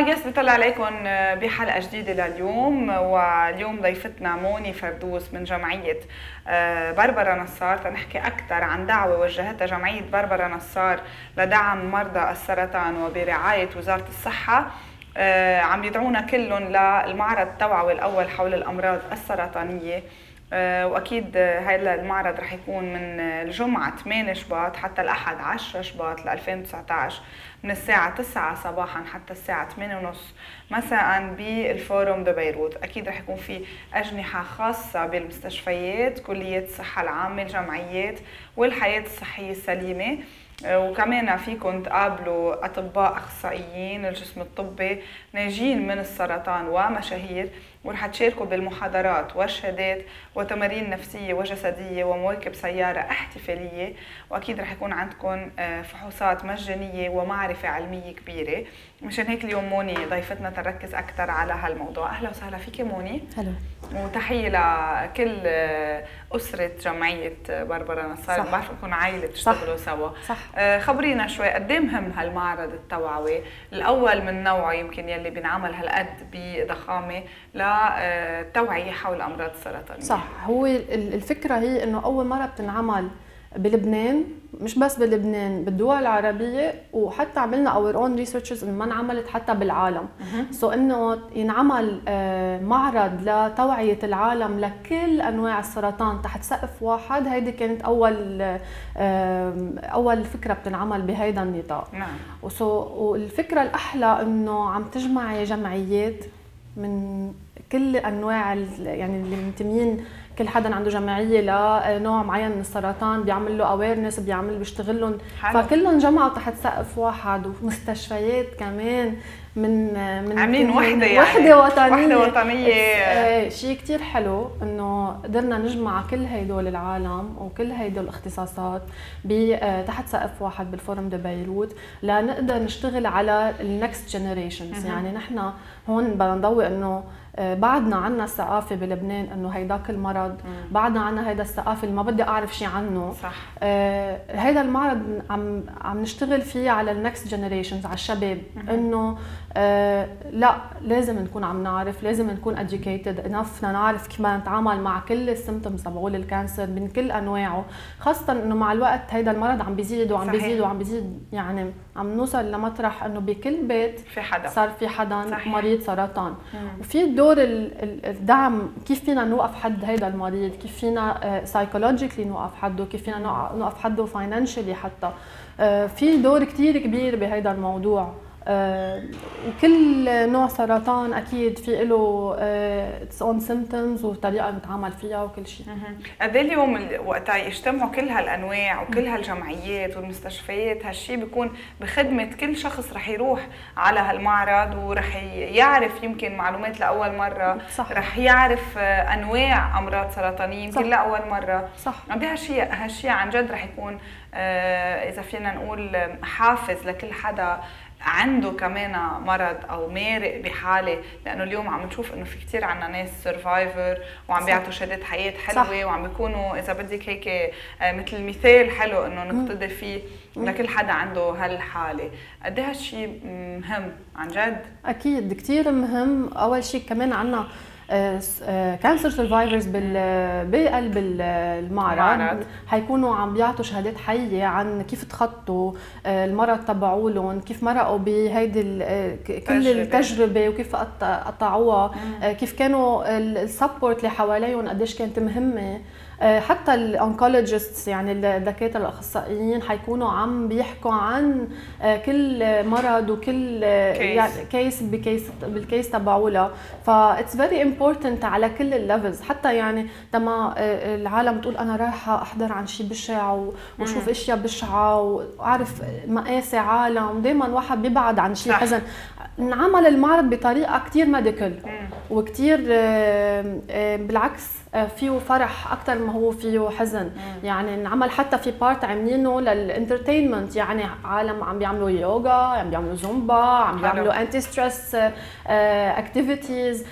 جيس بيطلع عليكم بحلقة جديدة لليوم واليوم ضيفتنا موني فردوس من جمعية آه، بربرا نصار. تنحكي أكثر عن دعوة وجهتها جمعية بربرا نصار لدعم مرضى السرطان وبرعاية وزارة الصحة. عم يدعونا كلهم للمعرض التوعوي الأول حول الأمراض السرطانية. آه، وأكيد هذا المعرض رح يكون من الجمعة 8 شباط حتى الأحد 10 شباط ل 2019 من الساعة 9 صباحا حتى الساعة 8 ونص مساء بالفورم ببيروت. أكيد رح يكون في أجنحة خاصة بالمستشفيات كلية الصحة العامة الجمعيات والحياة الصحية السليمة. وكمان فيكم تقابلوا أطباء أخصائيين الجسم الطبي ناجين من السرطان ومشاهير. ورح تشاركوا بالمحاضرات والشهادات وتمارين نفسية وجسدية ومواكب سيارة احتفالية. وأكيد رح يكون عندكم آه، فحوصات مجانية ومعرفة علمية كبيرة. مشان هيك اليوم موني ضيفتنا تركز أكثر على هالموضوع. أهلا وسهلا فيك موني. هلا. وتحية لكل آه، أسرة جمعية بربرا نصار بعرف انكم عائلة بتشتغلوا سوا. صح. آه، خبرينا شوي قد إيه مهم هالمعرض التوعوي؟ الأول من نوعه يمكن يلي بينعمل هالقد بضخامة للتوعيه حول أمراض السرطان. صح. هو الفكرة هي إنه أول مرة بتنعمل بلبنان مش بس بلبنان بالدول العربية وحتى عملنا our own researches إنه ما انعملت حتى بالعالم. so إنه ينعمل آه، معرض لتوعية العالم لكل أنواع السرطان تحت سقف واحد. هيدي كانت أول أول فكرة بتنعمل بهيدا النطاق. نعم. و so والفكرة الأحلى إنه عم تجمعي جمعيات من كل أنواع يعني اللي منتمين كل حدا عنده جمعية لنوع معين من السرطان بيعمل له awareness بيعمل بيشتغل لهم. فكلهم جمعوا تحت سقف واحد ومستشفيات كمان من من عاملين وحدة يعني. وحدة وطنية. وحدة وطنية. إيه شيء كثير حلو إنه قدرنا نجمع كل هدول العالم وكل هدول الاختصاصات آه، تحت سقف واحد بال Forum de Beyrouth لنقدر نشتغل على ال next generations يعني نحن هون بدنا نضوي إنه آه، بعدنا عنا الثقافة بلبنان إنه هيداك المرض مم. بعدنا عنا هيدا الثقافة اللي ما بدي أعرف شيء عنه. صح. آه هيدا المعرض عم عم نشتغل فيه على ال next generations على الشباب. إنه آه لا لازم نكون عم نعرف لازم نكون educated enough نعرف كيف بدنا نتعامل مع كل ال symptoms تبعول ال cancer من كل أنواعه. خاصة إنه مع الوقت هيدا المرض عم بيزيد وعم صحيح. بيزيد وعم بيزيد يعني عم نوصل لمطرح إنه بكل بيت في حدا. صار في حدا صحيح. مريض سرطان. مم. وفي دور الدعم كيف فينا نوقف حد هيدا المريض؟ كيف فينا psychologically آه، نوقف حده؟ كيف فينا نوقف حده financially حتى؟ آه، في دور كثير كبير بهيدا الموضوع. وكل نوع سرطان أكيد في له its own symptoms وطريقة نتعامل فيها وكل شيء. قد إيه اليوم وقتها يجتمعوا كل هالأنواع وكل هالجمعيات والمستشفيات؟ هالشيء بيكون بخدمة كل شخص رح يروح على هالمعرض ورح يعرف يمكن معلومات لأول مرة. صح. رح يعرف آه، أنواع أمراض سرطانية يمكن لأول مرة. صح. قد هالشيء هالشيء عن جد رح يكون آه، إذا فينا نقول حافز لكل حدا عنده كمان مرض أو مارق بحالة لأنه اليوم عم نشوف إنه في كثير عنا ناس survivor وعم بيعطوا شهادات حياة حلوة صح. وعم بيكونوا إذا بدك هيك آه، مثل مثال حلو إنه نقتدي فيه لكل حدا عنده هالحالة. قد إيه هالشيء مهم عن جد؟ أكيد كثير مهم. أول شيء كمان عنا cancer survivors بقلب المعرض حيكونوا عم بيعطوا شهادات حية عن كيف تخطوا آه، المرض تبعولهم كيف مرقوا بهيدي آه، كل التجربة وكيف قطعوها آه، كيف كانوا ال support اللي حواليهم قديش كانت مهمة. حتى ال oncologist يعني الدكاترة الأخصائيين حيكونوا عم بيحكوا عن آه، كل مرض وكل case, يعني case ب case بال case تبعولها ف it's very important على كل ال levels. حتى يعني لما آه، العالم تقول أنا رايحة أحضر عن شيء بشع وشوف أشياء بشعة وأعرف مآسي عالم دائما واحد بيبعد عن شيء حزن. انعمل المعرض بطريقة كثير medical وكثير بالعكس فيه فرح أكثر ما هو فيه حزن. يعني انعمل حتى في part عاملينه لل entertainment يعني عالم عم بيعملوا يوغا عم بيعملوا زومبا عم بيعملوا anti stress activities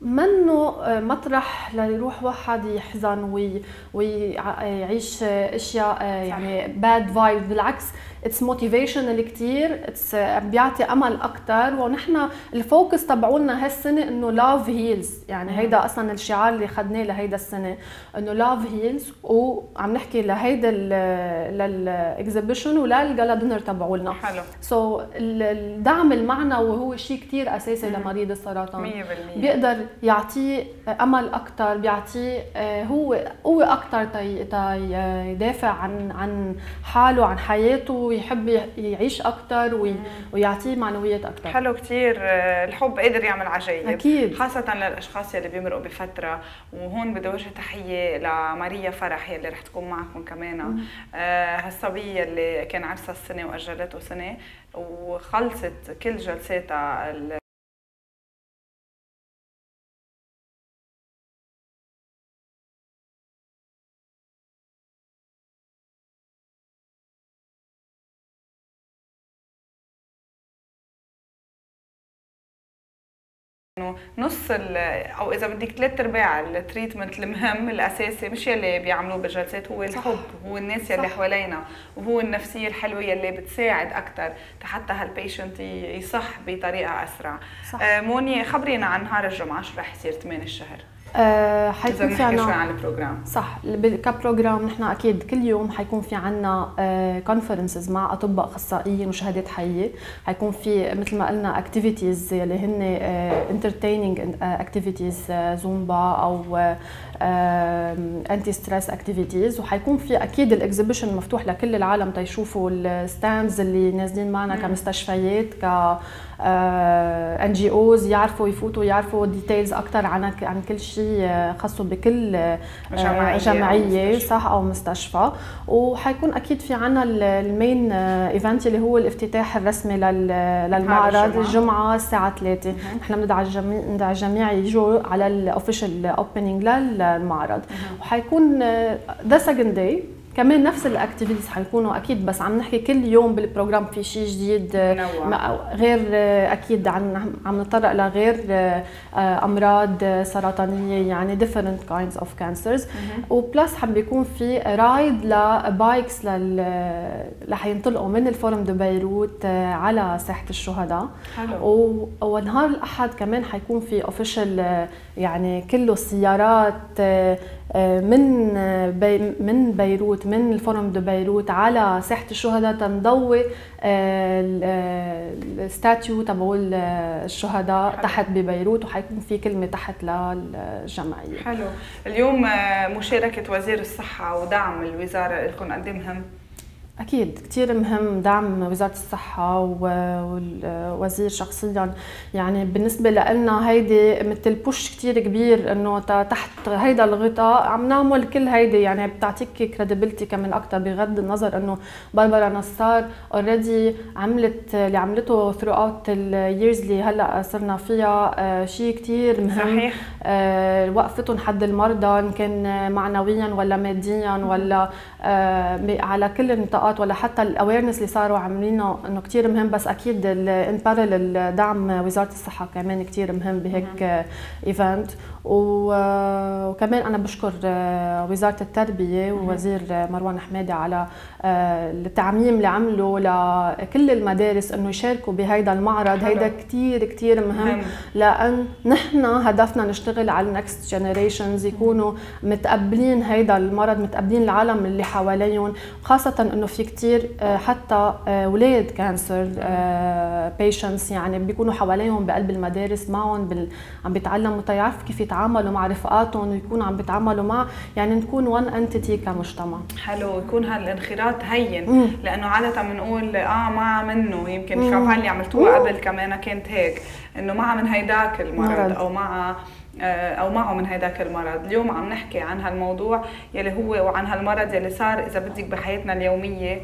منه مطرح ليروح واحد يحزن ويعيش أشياء يعني bad vibe بالعكس it's motivational كثير it's بيعطي أمل أكثر ونحن ال focus تبعولنا هالسنة إنه love heals يعني هيدا أصلا الشعار اللي اخذناه لهيدا السنة. إنه love heals وعم نحكي لهيدا لل exhibition ولل gala dinner تبعولنا. حلو. so, الدعم المعنوي هو شيء كثير أساسي لمريض السرطان. 100% بيقدر يعطيه أمل أكثر بيعطيه آه، هو قوه أكثر يدافع عن عن حاله عن حياته. ويحب يعيش أكثر ويعطيه معنويات أكثر حلو كثير الحب قادر يعمل عجائب أكيد. خاصة للأشخاص يلي بيمرقوا بفترة. وهون بدي أوجه تحية لماريا فرح يلي رح تكون معكم كمان. آه هالصبية اللي كان عرسها السنة وأجلته سنة. وخلصت كل جلساتها إنه نص أو إذا بدك ثلاث أرباع التريتمنت المهم الأساسي مش يلي بيعملوه بالجلسات هو الحب هو الناس يلي حوالينا وهو النفسية الحلوة يلي بتساعد أكثر حتى هال patient يصح بطريقة أسرع. صح. آه موني خبرينا عن نهار الجمعة شو رح يصير 8 الشهر؟ آه حيكون في عنا شوي عن ال program. صح ك program نحن أكيد كل يوم حيكون في عنا conferences آه مع أطباء أخصائيين وشهادات حية. حيكون في مثل ما قلنا activities يلي هن entertaining activities Zumba أو anti stress activities وحيكون في أكيد ال exhibition مفتوح لكل العالم تيشوفوا ال stands اللي نازلين معنا كمستشفيات ك NGOs يعرفوا يفوتوا يعرفوا details أكثر عن عن كل شيء خاصة بكل آه، جمعيه, جمعية أو صح أو مستشفى. وحيكون أكيد في عنا ال main event اللي هو الافتتاح الرسمي للمعرض الجمعة الساعة 3 نحن بندعى الجميع بندعى الجميع يجوا على ال official opening للمعرض. وحيكون the second day كمان نفس ال activities حيكونوا أكيد بس عم نحكي كل يوم بال program في شيء جديد نوع. غير أكيد عن عم نتطرق لغير أمراض سرطانية يعني different kinds of cancers. و plus حب يكون في ride ل bikes لل رح ينطلقوا من ال Forum de Beyrouth على ساحة الشهداء. حلو. ونهار الأحد كمان حيكون في official يعني كله سيارات آه، من آه، بي من بيروت من ال Forum de Beyrouth على ساحة الشهداء تنضوي آه، ال statue تبعول الشهداء حلو. تحت ببيروت وحيكون في كلمة تحت للجمعية. حلو. اليوم مشاركة وزير الصحة ودعم الوزارة لكم قد مهم؟ أكيد كثير مهم دعم وزارة الصحة والوزير شخصيا. يعني بالنسبة لنا هيدي مثل push كثير كبير إنه تحت هيدا الغطاء عم نعمل كل هيدي. يعني بتعطيك credibility كمان أكثر بغض النظر إنه بربرا نصار already عملت اللي عملته throughout ال years اللي هلأ صرنا فيها آه، شيء كثير مهم. صحيح. آه، وقفتهم حد المرضى إن كان معنويا ولا ماديا ولا آه، على كل النطاقات اللقاءات ولا حتى ال awareness اللي صاروا عاملينه إنه كثير مهم بس أكيد en parallèle دعم وزارة الصحة كمان كثير مهم بهيك event وكمان أنا بشكر وزارة التربية ووزير مروان حمادي على التعميم اللي عمله لكل المدارس إنه يشاركوا بهيدا المعرض. هيدا كثير كثير مهم لأن نحن هدفنا نشتغل على ال next generations يكونوا متقبلين هيدا المرض متقبلين العالم اللي حواليهم خاصة إنه في كثير آه، حتى أولاد cancer patients يعني بيكونوا حواليهم بقلب المدارس معهم عم بيتعلموا. تيعرفوا كيف يتعاملوا مع رفقاتهم ويكونوا عم بيتعاملوا مع يعني نكون one entity كمجتمع. حلو يكون هالانخراط هين. مم. لأنه عادة بنقول آه ما منه. يمكن ال campaign اللي عملتوها قبل كمان كانت هيك. إنه معها من هيداك المرض مرض. أو مع أو معه من هيداك المرض. اليوم عم نحكي عن هالموضوع يلي هو وعن هالمرض يلي صار إذا بدك بحياتنا اليومية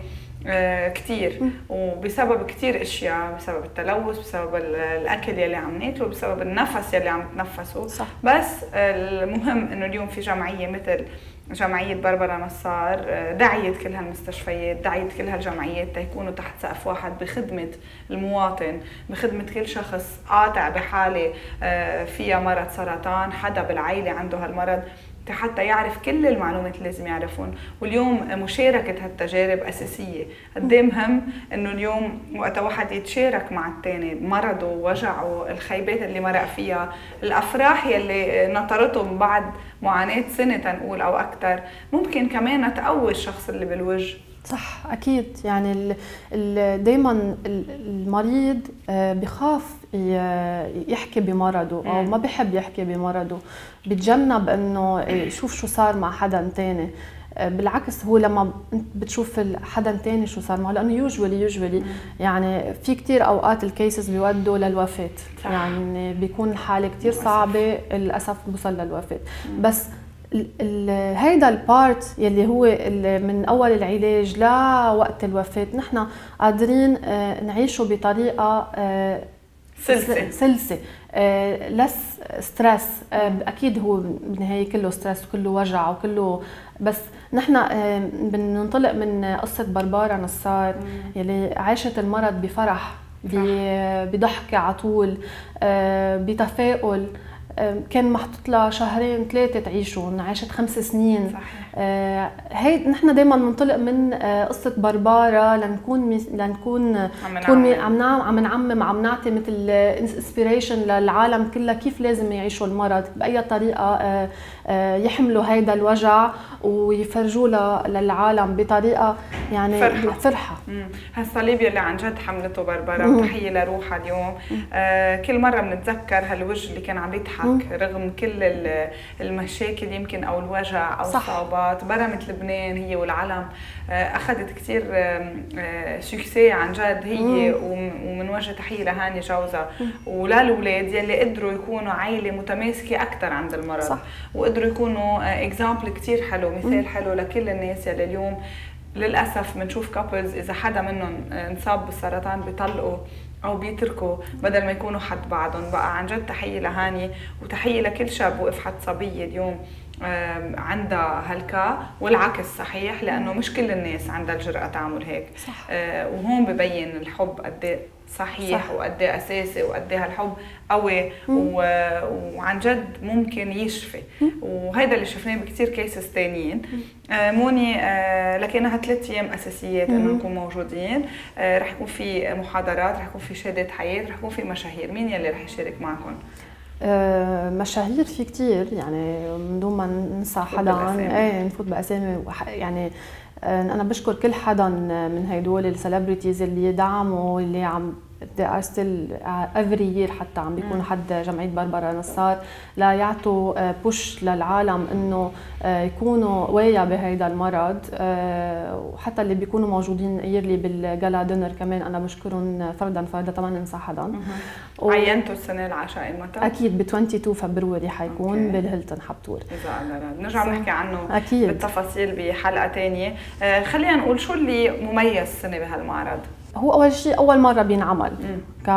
آه، كثير وبسبب كثير أشياء بسبب التلوث بسبب الأكل يلي عم ناكله بسبب النفس يلي عم نتنفسه صح. بس المهم إنه اليوم في جمعية مثل جمعية بربرا نصار آه، دعيت كل هالمستشفيات دعيت كل هالجمعيات تيكونوا تحت سقف واحد بخدمة المواطن بخدمة كل شخص قاطع بحالة آه، فيها مرض سرطان حدا بالعائلة عنده هالمرض. حتى يعرف كل المعلومات اللي لازم يعرفهم واليوم مشاركة هالتجارب أساسية. قد إيه مهم إنه اليوم وقت واحد يتشارك مع الثاني مرضه وجعه الخيبات اللي مرق فيها الأفراح يلي نطرته بعد معاناة سنة تنقول أو أكثر ممكن كمان تقوي الشخص اللي بالوجه. صح أكيد. يعني دائما المريض آه، بخاف يحكي بمرضه أو ما بحب يحكي بمرضه. بتجنب إنه يشوف شو صار مع حدا تاني. آه، بالعكس هو لما بتشوف حدا تاني شو صار معه لأنه usually usually يعني في كتير أوقات ال cases بيودوا للوفاة. يعني بيكون الحاله كتير صعبة للأسف بوصل للوفاة. بس هيدا ال part يلي هو من أول العلاج لوقت الوفاة. نحن قادرين آه، نعيشه بطريقة آه، سلسة. سلسة. less stress أكيد هو بالنهاية كله stress وكله وجع وكله بس نحن آه، بننطلق من قصة بربارا نصار يلي عاشت المرض بفرح بضحكه على طول بتفاؤل. كان محطوط لها شهرين ثلاثة تعيشوا عاشت خمس سنين صحيح. آه هي نحن دائما بننطلق من آه قصة بربارا لنكون لنكون عم عم عم نعمم عم نعطي مثل inspiration للعالم كلها كيف لازم يعيشوا المرض بأي طريقة آه يحملوا هيدا الوجع ويفرجوه للعالم بطريقة يعني فرحة, فرحة. هالصليب يلي عن جد حملته بربرا وتحيه لروحها اليوم. آه كل مرة بنتذكر هالوجه اللي كان عم يضحك رغم كل المشاكل يمكن أو الوجع أو الصعوبات. برمت لبنان هي والعلم. آه أخذت كثير آه سكسي عن جد هي ومن وجه تحية لهاني جوزها وللأولاد يلي قدروا يكونوا عائله متماسكة أكثر عند المرض. صح. وقدروا يكونوا example كثير حلو مثال حلو لكل الناس يلي اليوم للأسف بنشوف couples إذا حدا منهم انصاب بالسرطان بيطلقوا أو بيتركوا بدل ما يكونوا حد بعضهم. بقى عن جد تحية لهاني وتحية لكل شاب وقف حد صبية اليوم. عندها هلكة والعكس صحيح لأنه مش كل الناس عندها الجرأة تعمل هيك. صح. آه، وهون ببين الحب قد إيه صحيح صح. وقد إيه أساسي وقد إيه هالحب قوي و... وعن جد ممكن يشفي. وهذا اللي شفناه بكثير كيسز ثانيين آه موني آه لكنها ثلاث أيام أساسيات إنه نكون موجودين. آه رح يكون في محاضرات رح يكون في شهادات حياة رح يكون في مشاهير. مين يلي رح يشارك معكم مشاهير في كثير يعني من دون ما ننسى حدا إيه نفوت باسامي يعني آه، أنا بشكر كل حدا من هدول ال celebrities اللي دعموا اللي عم they are still uh, every year حتى عم بيكونوا حد جمعية بربرا نصار ليعطوا push uh, للعالم إنه uh, يكونوا وايا بهيدا المرض. وحتى اللي بيكونوا موجودين yearly بال gala dinner كمان أنا بشكرهم فردا فردا طبعا ننسى حدا و... عينتوا السنة العشاء متى؟ أكيد ب 22 February حيكون بالهيلتون حبتور. إذا الله نرجع نحكي عنه أكيد. بالتفاصيل بحلقة ثانية خلينا نقول شو اللي مميز السنة بهالمعرض؟ هو أول شيء أول مرة بينعمل. ك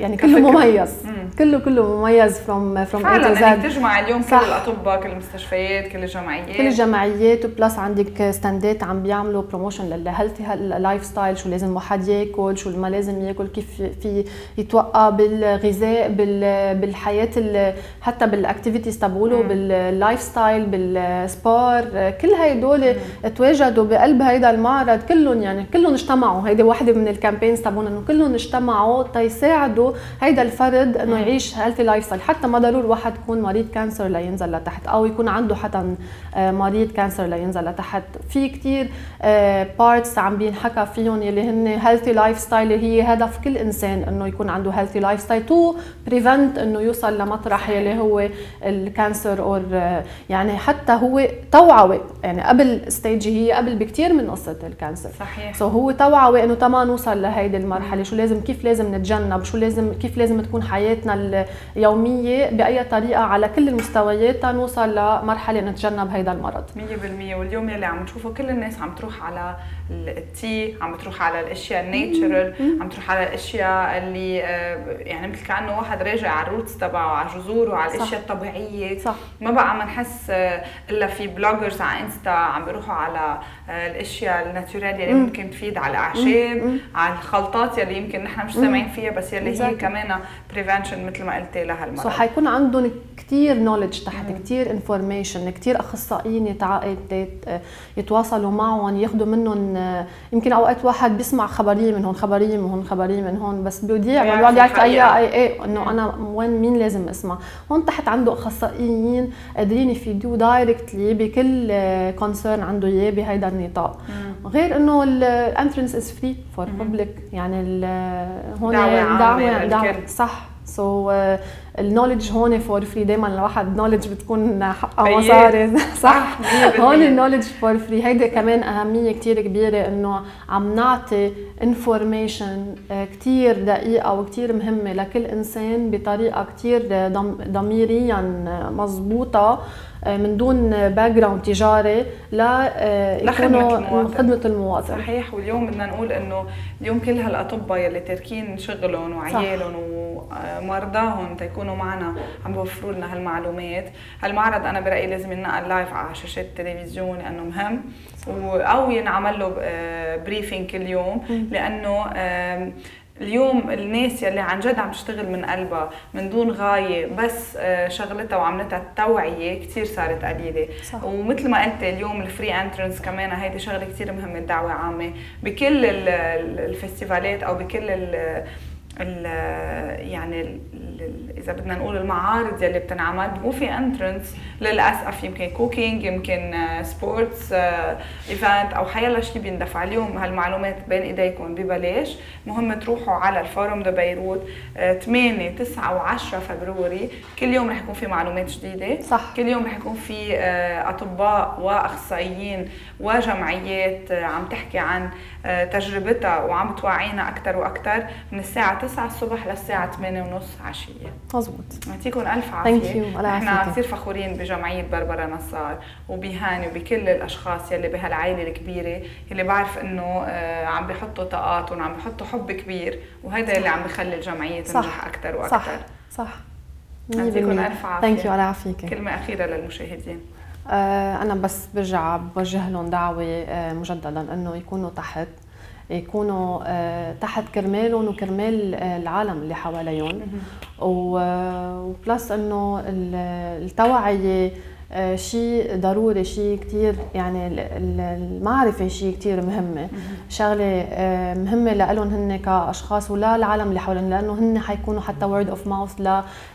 يعني كله مميز. مم. كله كله مميز from from فعلا إنك تجمع اليوم صح. كل الأطباء كل المستشفيات كل الجمعيات. كل الجمعيات و plus عندك stand ات عم بيعملوا promotion لل healthy lifestyle شو لازم واحد ياكل شو ما لازم ياكل كيف في يتوقع بالغذاء بالحياة حتى بال activities تبعوله بال lifestyle بال sport كل هدول تواجدوا بقلب هيدا المعرض. كلهم يعني كلهم اجتمعوا. هيدي واحدة من ال campaigns تبعون إنه كلهم اجتمعوا تيساعدوا هيدا الفرد إنه يعيش healthy lifestyle حتى ما ضروري واحد يكون مريض cancer لينزل لتحت أو يكون عنده حدا آه، مريض cancer لينزل لتحت. في كثير parts عم بينحكى فيهم يلي هن healthy lifestyle اللي هي هدف كل إنسان إنه يكون عنده healthy lifestyle to prevent إنه يوصل لمطرح يلي هو ال cancer or يعني حتى هو توعوي يعني قبل ستيج هي قبل بكثير من قصة ال cancer صحيح. so هو توعوي إنه تما نوصل لهيدي المرحلة شو لازم كيف لازم نتجنب شو لازم كيف لازم تكون حياتنا اليومية بأي طريقة على كل المستويات نوصل لمرحلة نتجنب هيدا المرض. 100% واليوم يلي عم نشوفه كل الناس عم تروح على التي عم بتروح على الأشياء ال natural عم تروح على الأشياء اللي آه، يعني مثل كأنه واحد راجع على ال roots تبعه على جذوره على الأشياء الطبيعية. صح. ما بقى عم نحس آه، إلا في bloggers على انستا عم بيروحوا على الأشياء ال natural اللي ممكن تفيد على الأعشاب على الخلطات يلي يمكن نحن مش سامعين فيها بس يلي هي كمان prevention مثل ما قلتي لهالمرض so حيكون عندهم كثير knowledge تحت كثير information كثير أخصائيين يتواصلوا معهم ياخذوا منهم يمكن أوقات واحد بيسمع خبرية من هون خبرية من هون خبرية من هون بس بيضيع بيقعد يعرف أي أي اي إنه أنا وين مين لازم أسمع. هون تحت عنده أخصائيين قادرين يفيدوه directly بكل concern عنده إياه بهيدا النطاق. غير إنه ال entrance is free for public يعني هون دعوة دعوة صح. so, uh, ال knowledge هون for free دائما الواحد knowledge بتكون حقها مصاري صح هون ال knowledge for free هيدي كمان أهمية كثير كبيرة إنه عم نعطي information آه، كثير دقيقة وكثير مهمة لكل إنسان بطريقة كثير ضميرية مضبوطة آه، من دون background تجاري لا آه، يكونوا خدمة المواطن. صحيح واليوم بدنا نقول إنه اليوم كل هالأطباء يلي تاركين شغلهم وعيالهم ومرضاهم تيكونوا معنا عم بوفروا لنا هالمعلومات. هالمعرض أنا برأيي لازم ينقل live على شاشات التلفزيون لأنه مهم. أو ينعمل له briefing كل يوم. لأنه اليوم الناس يلي عن جد عم تشتغل من قلبها من دون غاية بس آه، شغلتها وعملتها التوعية كثير صارت قليلة. صح. ومثل ما قلت اليوم ال free entrance كمان هيدي شغلة كثير مهمة الدعوة عامة. بكل ال festivalات أو بكل ال يعني ال إذا بدنا نقول المعارض يلي بتنعمل مو في entrance للأسف يمكن cooking يمكن sports event أو حيلا شيء بيندفع. اليوم هالمعلومات بين ايديكم ببلاش. مهم تروحوا على ال Forum de بيروت 8 9 و10 February. كل يوم رح يكون في معلومات جديدة. صح. كل يوم رح يكون في آه، أطباء وأخصائيين وجمعيات آه، عم تحكي عن آه، تجربتها وعم توعينا أكثر وأكثر من الساعة 9 الصبح للساعة 8 ونص عشية. مزبوط يعطيكم ألف عافية. نحن كثير فخورين بجمعية بربرا نصار وبهاني وبكل الأشخاص يلي بهالعائلة الكبيرة يلي بعرف إنه آه، عم بيحطوا طاقاتهم وعم بيحطوا حب كبير وهذا اللي عم بخلي الجمعية تنجح أكثر وأكثر صح. صح. يعطيكم ألف عافية. thank you يعافيك. كلمة أخيرة للمشاهدين. آه، أنا بس برجع بوجه لهم دعوة آه، مجددا إنه يكونوا تحت يكونوا آه، تحت كرمالهم وكرمال العالم اللي حواليهم. و plus إنه التوعية آه، شيء ضروري شيء كثير يعني المعرفة شيء كثير مهمة. شغلة آه، مهمة لهم هن كأشخاص ولا العالم اللي حولهم لإنه هن حيكونوا حتى word of mouth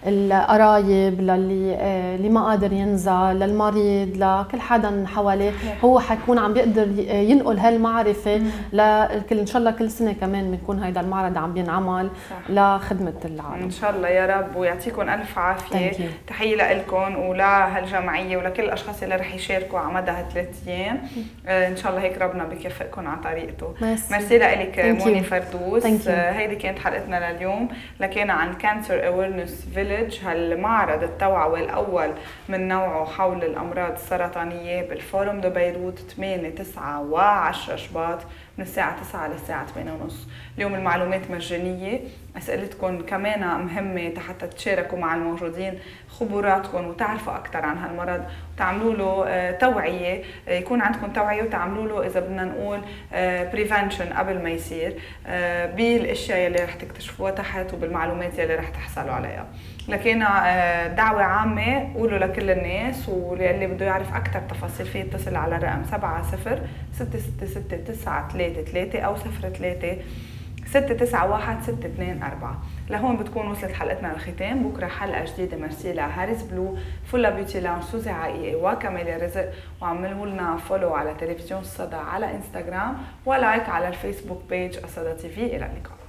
للقرايب للي آه، اللي ما قادر ينزل للمريض لكل حدا حواليه. هو حيكون عم بيقدر ينقل هالمعرفة لكل إن شاء الله كل سنة كمان بنكون هيدا المعرض عم بينعمل لخدمة العالم. إن شاء الله يا رب ويعطيكم ألف عافية. تحية لكم ولهالجمعية الجمعية ولكل الأشخاص اللي رح يشاركوا على مدى هالثلاث أيام آه إن شاء الله هيك ربنا بكفئكم على طريقته. ميرسي. لك موني فردوس. آه هيدي كانت حلقتنا لليوم. حكينا عن Cancer Awareness Village هالمعرض التوعوي الأول من نوعه حول الأمراض السرطانية بال Forum de بيروت 8 9 و10 شباط من الساعة 9 للساعة 8 ونص. اليوم المعلومات مجانية. أسئلتكم كمان مهمة حتى تشاركوا مع الموجودين خبراتكم وتعرفوا أكثر عن هالمرض وتعملوا له آه، توعية آه، يكون عندكم توعية وتعملوا له إذا بدنا نقول بريفنشن آه، قبل ما يصير بالأشياء اللي رح تكتشفوها تحت وبالمعلومات اللي رح تحصلوا عليها. لكن دعوة عامة قولوا لكل الناس واللي بده يعرف أكثر تفاصيل فيه يتصل على الرقم 70 666 933 أو 03 691 624 لهون بتكون وصلت حلقتنا للختام. بكرة حلقة جديدة. مرسي ل هاريس بلو. فولا Beauty Lounge سوزي عائية وكمال رزق. وعملوا لنا follow على تلفزيون الصدى على انستغرام و like على الفيسبوك page الصدى TV. إلى اللقاء.